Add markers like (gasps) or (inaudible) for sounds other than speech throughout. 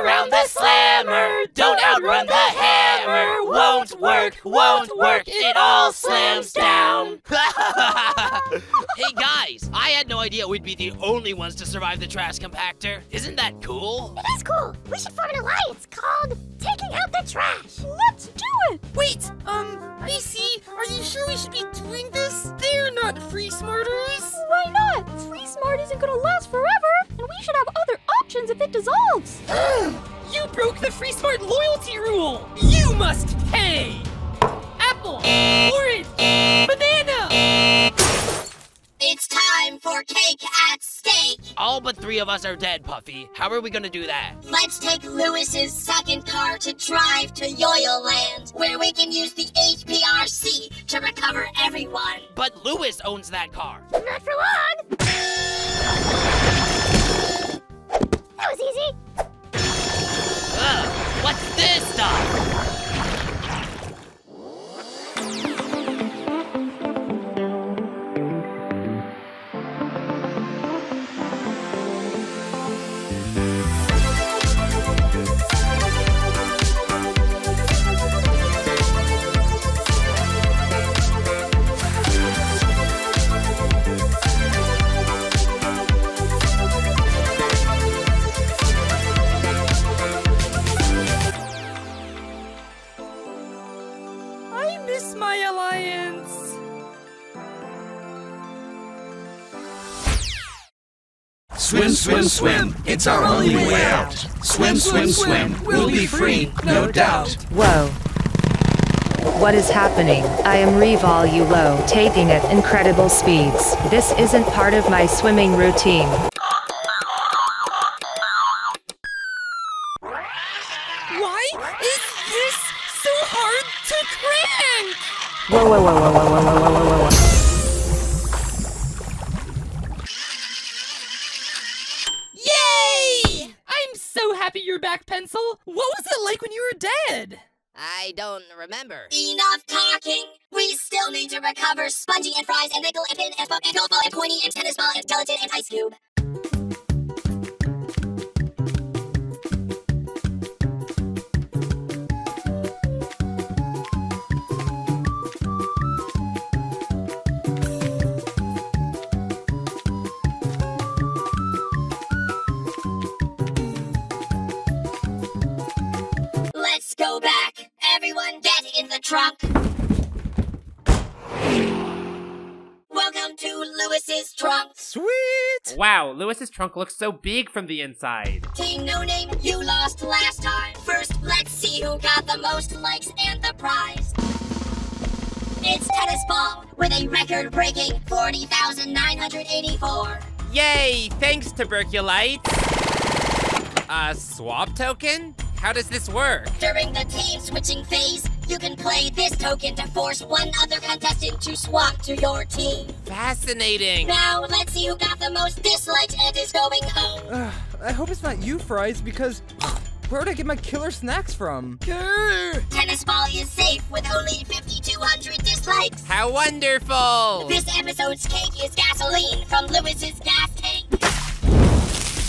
around the slammer. Don't outrun the hammer. Won't work, won't work. It all slams down. (laughs) hey guys, I had no idea we'd be the only ones to survive the trash compactor. Isn't that cool? It is cool. We should form an alliance called Taking Out the Trash. Let's do it. Wait, um, AC, are you sure we should be doing this? They're not free smarters. Why not? Free smart isn't gonna last forever, and we should have other options if it dissolves. (gasps) you broke the free smart loyalty rule. You must pay. Apple, orange, banana. It's time for cake at stake. All but three of us are dead, Puffy. How are we gonna do that? Let's take Lewis's second car to drive to Yoyleland, where we can use the HPRC to recover everyone. But Lewis owns that car. Not for long. That was easy. Ugh, what's this stuff? Swim, swim, swim. It's our only way out. Swim, swim, swim. We'll be free, no doubt. Whoa. What is happening? I am Reval Revolulo, taking at incredible speeds. This isn't part of my swimming routine. Why is this so hard to crank? Whoa, whoa, whoa, whoa, whoa, whoa, whoa, whoa, whoa, Lewis's trunk looks so big from the inside. Team No Name, you lost last time. First, let's see who got the most likes and the prize. It's Tennis Ball with a record breaking 40,984. Yay! Thanks, Tuberculite! A swap token? How does this work? During the team switching phase, you can play this token to force one other contestant to swap to your team. Fascinating! Now, let's see who got the most dislikes and is going home. Ugh, I hope it's not you, Fries, because where'd I get my killer snacks from? Tennis Ball is safe with only 5,200 dislikes. How wonderful! This episode's cake is gasoline from Lewis's gas tank.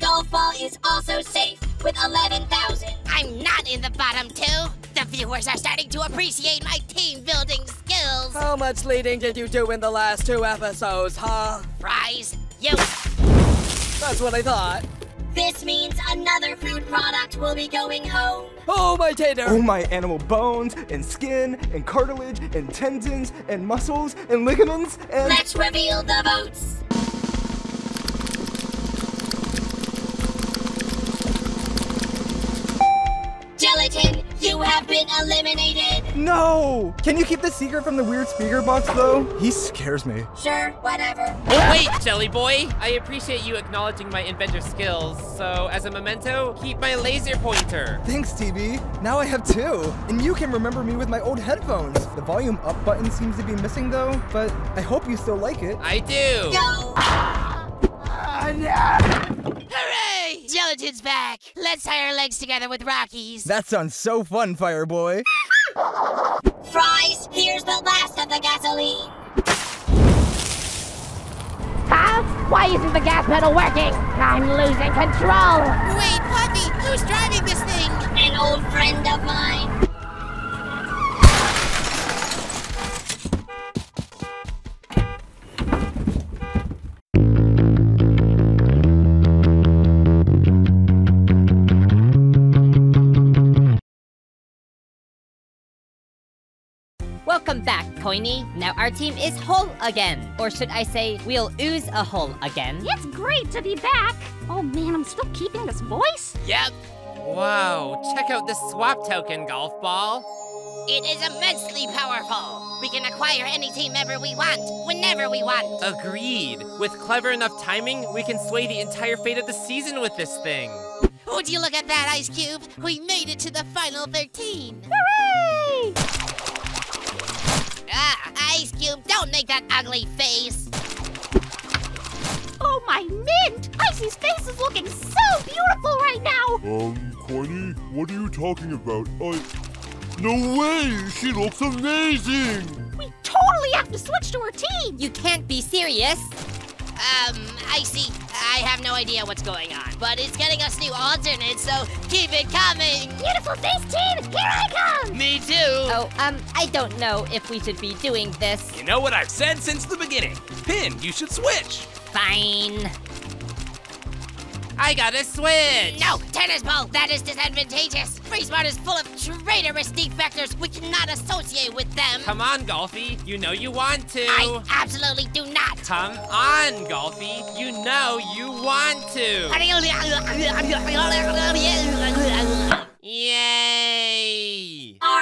Golf Ball is also safe with 11,000. I'm not in the bottom two. The viewers are starting to appreciate my team building skills. How much leading did you do in the last two episodes, huh? Fries, you. That's what I thought. This means another food product will be going home. Oh, my tater! Oh, my animal bones, and skin, and cartilage, and tendons, and muscles, and ligaments, and. Let's reveal the votes. Have been eliminated. No! Can you keep the secret from the weird speaker box, though? He scares me. Sure, whatever. Oh, wait, Jelly Boy! I appreciate you acknowledging my inventor skills, so as a memento, keep my laser pointer. Thanks, TB. Now I have two. And you can remember me with my old headphones. The volume up button seems to be missing, though, but I hope you still like it. I do! Hooray! Ah, Gelatin's back. Let's tie our legs together with Rockies. That sounds so fun, Fireboy. Fries, here's the last of the gasoline. Huh? Why isn't the gas pedal working? I'm losing control. Wait, Puffy, who's driving this thing? An old friend of mine. Welcome back, Coiny. Now our team is whole again. Or should I say, we'll ooze a hole again. It's great to be back. Oh man, I'm still keeping this voice. Yep. Whoa, check out this swap token golf ball. It is immensely powerful. We can acquire any team member we want, whenever we want. Agreed. With clever enough timing, we can sway the entire fate of the season with this thing. Would you look at that, Ice Cube? We made it to the final 13. Hooray! Ah, Ice Cube, don't make that ugly face. Oh my mint! Icy's face is looking so beautiful right now! Um, Coiny, what are you talking about? I... No way! She looks amazing! We totally have to switch to her team! You can't be serious. Um, Icy, I have no idea what's going on, but it's getting us new alternates, so keep it coming. Beautiful face team, here I come! Me too. Oh, um, I don't know if we should be doing this. You know what I've said since the beginning. Pin, you should switch. Fine. I gotta switch! No, tennis ball, that is disadvantageous. Free Smart is full of traitorous defectors. We cannot associate with them. Come on, Golfy. You know you want to. I absolutely do not. Come on, Golfy. You know you want to. Yay!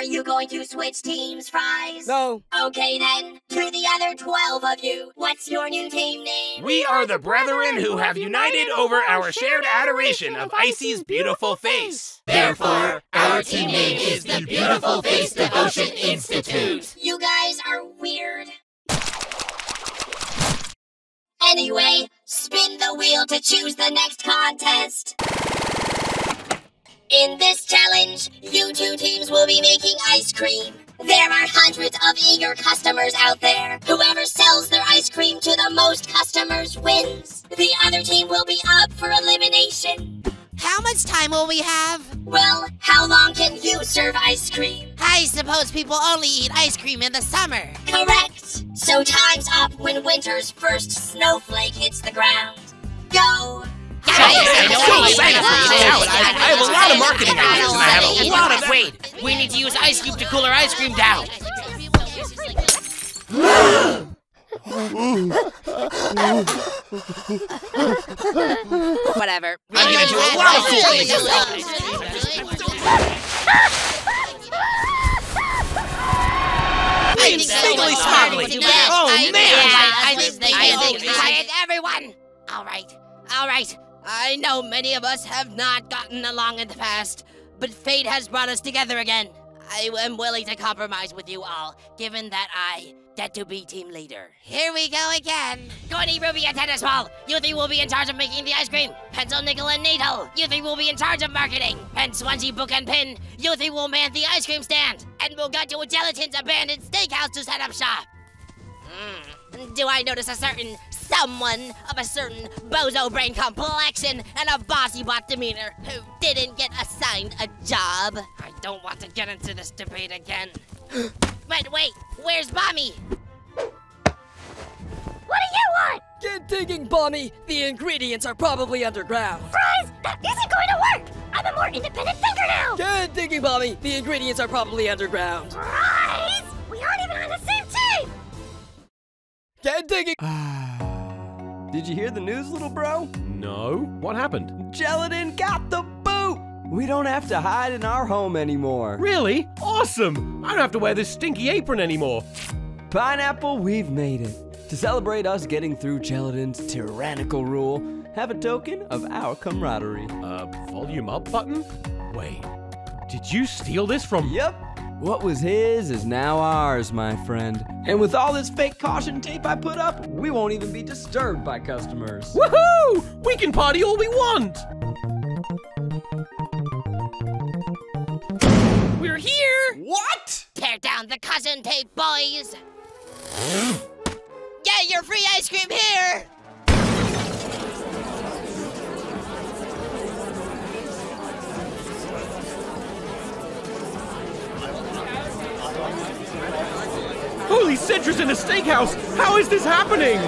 Are you going to switch teams, Fries? No. Okay then, to the other 12 of you, what's your new team name? We are the brethren who have united over our shared adoration of Icy's beautiful face. Therefore, our team name is the Beautiful Face Devotion Institute. You guys are weird. Anyway, spin the wheel to choose the next contest. In this challenge, you two teams will be making ice cream. There are hundreds of eager customers out there. Whoever sells their ice cream to the most customers wins. The other team will be up for elimination. How much time will we have? Well, how long can you serve ice cream? I suppose people only eat ice cream in the summer. Correct. So time's up when winter's first snowflake hits the ground. Go. So excited for today out. I, I have a lot of marketing ideas and I have a lot of... Wait, we need to use Ice Cube to cool our ice cream down. Whatever. I'm gonna do a lot of cool things with this. Squiggly smoggly. Oh, man. I think they can Quiet, everyone. All right, all right. I know many of us have not gotten along in the past, but fate has brought us together again. I am willing to compromise with you all, given that I get to be team leader. Here we go again. Gordy, Ruby, and Tennis Ball. You three will be in charge of making the ice cream. Pencil, Nickel, and Needle. You three will be in charge of marketing. Pen, Swansea, Book, and Pin. You three will man the ice cream stand. And we'll go to a Gelatin's abandoned steakhouse to set up shop. Mm. Do I notice a certain someone of a certain bozo brain complexion and a bossy bot demeanor who didn't get assigned a job? I don't want to get into this debate again. (gasps) but wait, where's Bomby? What do you want? Get digging, Bomby. The ingredients are probably underground. Fries, that isn't going to work! I'm a more independent thinker now! Get digging, Bomby. The ingredients are probably underground. Fries! We aren't even on the same team! Get digging. (sighs) Did you hear the news, little bro? No. What happened? Gelatin got the boot! We don't have to hide in our home anymore. Really? Awesome! I don't have to wear this stinky apron anymore. Pineapple, we've made it. To celebrate us getting through Gelatin's tyrannical rule, have a token of our camaraderie. Uh, volume up button? Wait, did you steal this from. Yep. What was his is now ours, my friend. And with all this fake caution tape I put up, we won't even be disturbed by customers. Woohoo! We can party all we want! We're here! What? Tear down the cousin tape, boys! (gasps) Get your free ice cream here! Citrus in a steakhouse. How is this happening?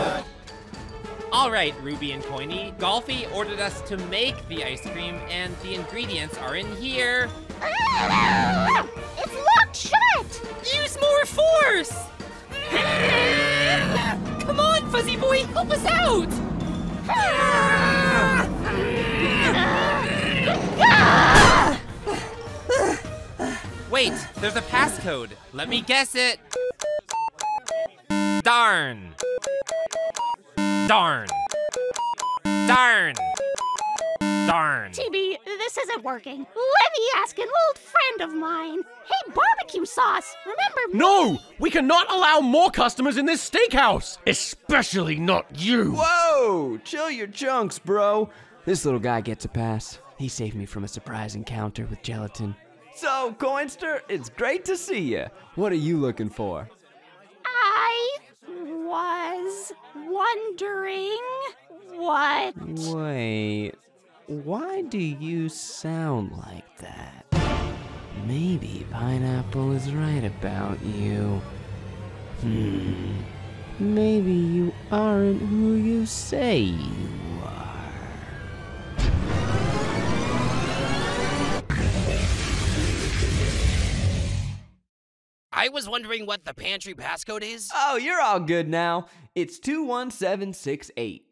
All right, Ruby and Coiny. Golfy ordered us to make the ice cream, and the ingredients are in here. It's locked shut! Use more force! Come on, Fuzzy Boy, help us out! Wait, there's a passcode. Let me guess it. Darn. Darn. Darn. Darn. TB, this isn't working. Let me ask an old friend of mine. Hey, barbecue sauce, remember me? No! We cannot allow more customers in this steakhouse! Especially not you! Whoa! Chill your chunks, bro. This little guy gets a pass. He saved me from a surprise encounter with gelatin. So, Coinster, it's great to see you. What are you looking for? I was wondering what. Wait, why do you sound like that? Maybe Pineapple is right about you. Hmm. Maybe you aren't who you say you was wondering what the pantry passcode is. Oh, you're all good now. It's 21768.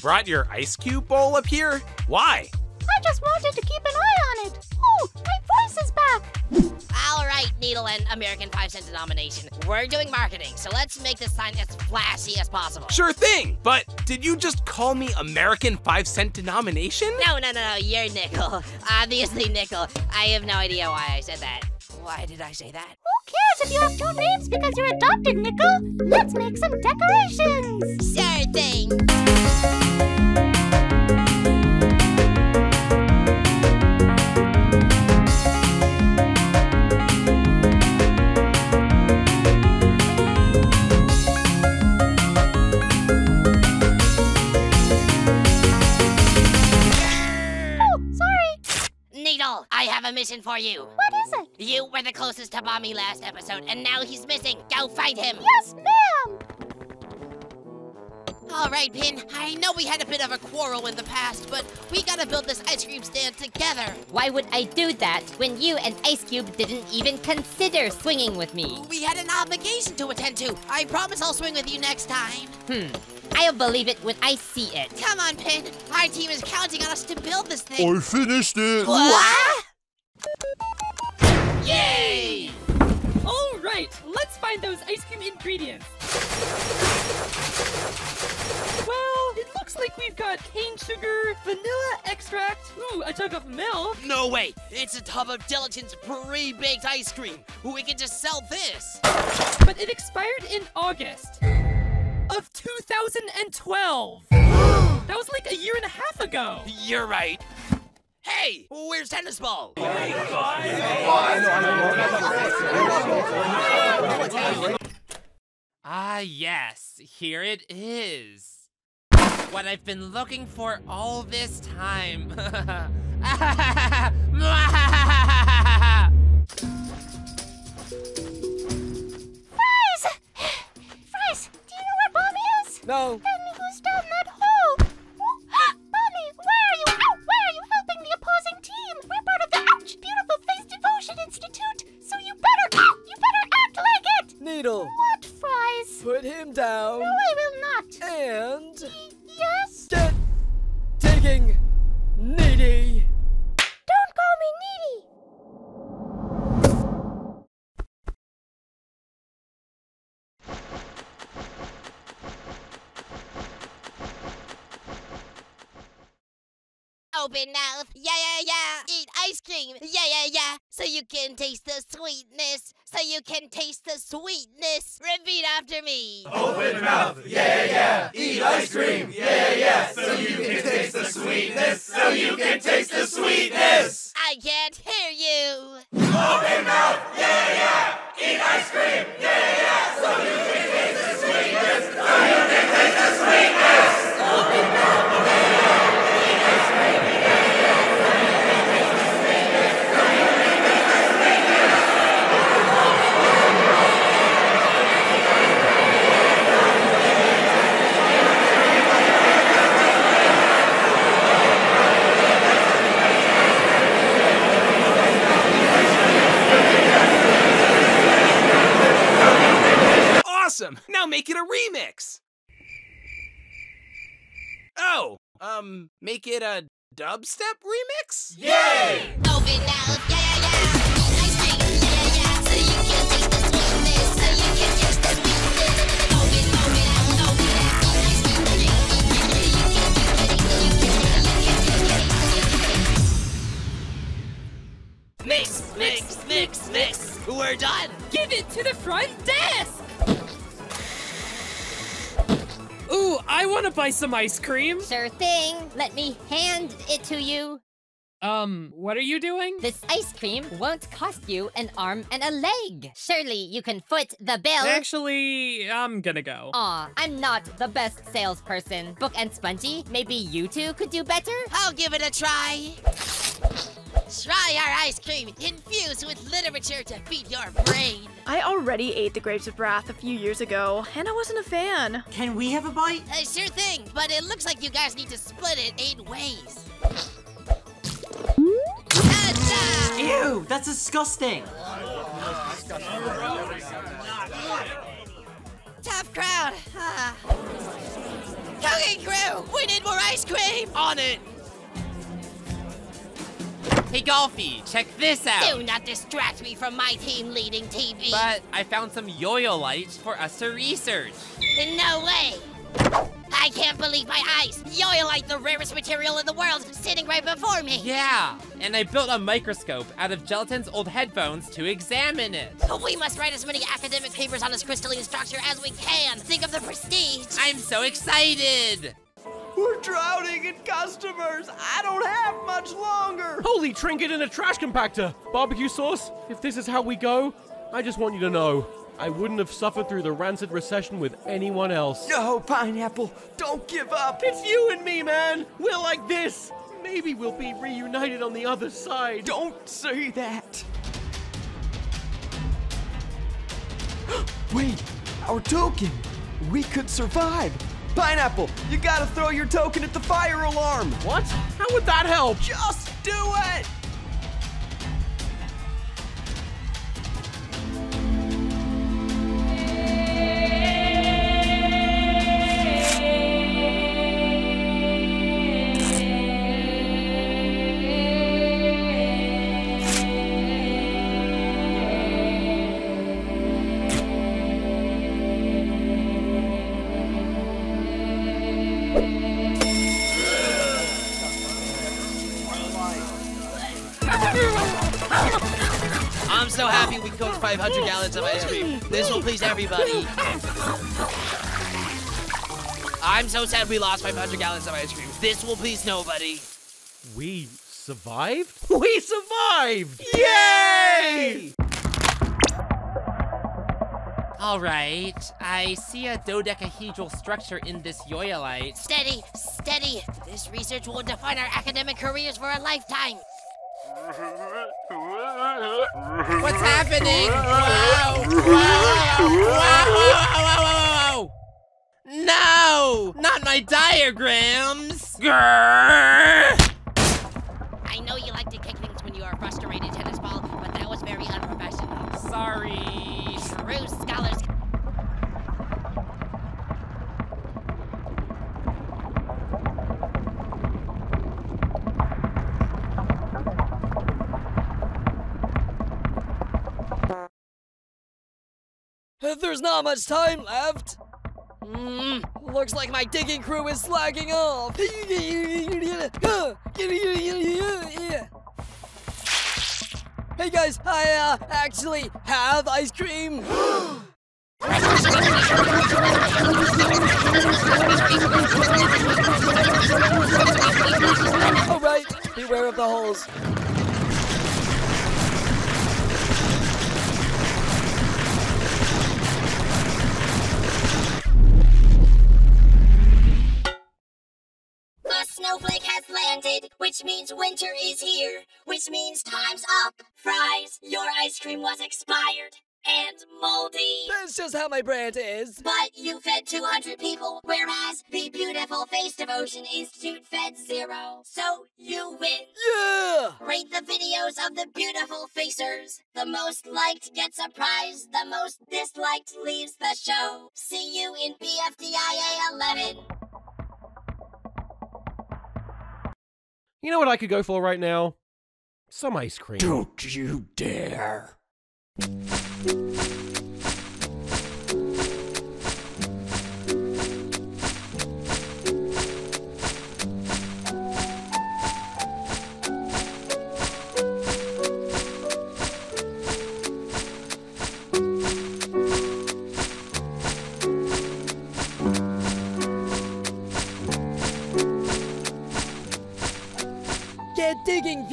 Brought your ice cube bowl up here? Why? I just wanted to keep an eye on it. Oh, my voice is back. All right, Needle and American 5 cent denomination. We're doing marketing, so let's make this sign as flashy as possible. Sure thing, but did you just call me American 5 cent denomination? No, no, no, no, you're Nickel. (laughs) Obviously, Nickel. I have no idea why I said that. Why did I say that? Who cares if you have two names because you're adopted, Nickel? Let's make some decorations. Sure thing. Needle, I have a mission for you. What is it? You were the closest to Bomby last episode, and now he's missing. Go find him. Yes, ma'am. All right, Pin. I know we had a bit of a quarrel in the past, but we gotta build this ice cream stand together. Why would I do that when you and Ice Cube didn't even consider swinging with me? We had an obligation to attend to. I promise I'll swing with you next time. Hmm. I'll believe it when I see it. Come on, Pin. Our team is counting on us to build this thing. I finished it. What? Yay! All right, let's find those ice cream ingredients. We've got cane sugar, vanilla extract, ooh, a jug of milk. No way! It's a tub of Gelatin's pre-baked ice cream. We can just sell this. But it expired in August of 2012. that was like a year and a half ago. You're right. Hey, where's tennis ball? Ah, yes, here it is. What I've been looking for all this time. (laughs) Open mouth. Yeah, yeah, yeah. Eat ice cream. Yeah, yeah, yeah. So you can taste the sweetness. So you can taste the sweetness. Repeat after me. Open mouth, yeah, yeah. Eat ice cream, yeah, yeah. So you can taste the sweetness. So you can taste the sweetness. I can't hear you. Open mouth, yeah, yeah. Eat ice cream, yeah, yeah. So you can taste the sweetness. So you can taste the sweetness. Open mouth, yeah, yeah. Eat ice cream, yeah, yeah. So you can taste the sweetness. So you can taste the sweetness. awesome. Now make it a remix. Oh, um, make it a dubstep remix? Yay! Mix, mix, mix, mix. We're done. Give it to the front desk! Ooh, I want to buy some ice cream. Sure thing. Let me hand it to you. Um, what are you doing? This ice cream won't cost you an arm and a leg. Surely you can foot the bill. Actually, I'm gonna go. Aw, I'm not the best salesperson. Book and Spongy, maybe you two could do better? I'll give it a try. Try our ice cream infused with literature to feed your brain. I already ate the grapes of wrath a few years ago, and I wasn't a fan. Can we have a bite? Uh, sure thing, but it looks like you guys need to split it eight ways. Ew, that's disgusting. Tough crowd. Cooking crew, we need more ice cream. On it. Hey, Golfy, check this out. Do not distract me from my team leading TV. But I found some yoyleites for us to research. In no way. I can't believe my eyes. Yoyleite, the rarest material in the world, sitting right before me. Yeah, and I built a microscope out of Gelatin's old headphones to examine it. We must write as many academic papers on this crystalline structure as we can. Think of the prestige. I'm so excited. We're drowning in customers. I don't have much longer. Holy trinket in a trash compactor! Barbecue sauce, if this is how we go, I just want you to know, I wouldn't have suffered through the rancid recession with anyone else. No, Pineapple, don't give up. It's you and me, man. We're like this. Maybe we'll be reunited on the other side. Don't say that. (gasps) Wait, our token. We could survive. Pineapple, you gotta throw your token at the fire alarm. What? How would that help? Just do it. 500 gallons of ice cream. This will please everybody. I'm so sad we lost 500 gallons of ice cream. This will please nobody. We survived? (laughs) We survived! Yay! All right, I see a dodecahedral structure in this yoyleite. Steady, steady. This research will define our academic careers for a lifetime. What's happening? No! Not my diagrams! Grrr! There's not much time left. Mm, looks like my digging crew is slacking off. Hey guys, I uh, actually have ice cream. (gasps) All right, beware of the holes. Which means winter is here, which means time's up. Fries, your ice cream was expired and moldy. That's just how my brand is. But you fed 200 people, whereas the beautiful Face Devotion Institute fed zero. So you win. Yeah! Rate the videos of the beautiful facers. The most liked gets a prize, the most disliked leaves the show. See you in BFDIA 11. You know what I could go for right now? Some ice cream. Don't you dare.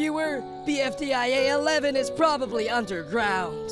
Viewer! BFDIA 11 is probably underground.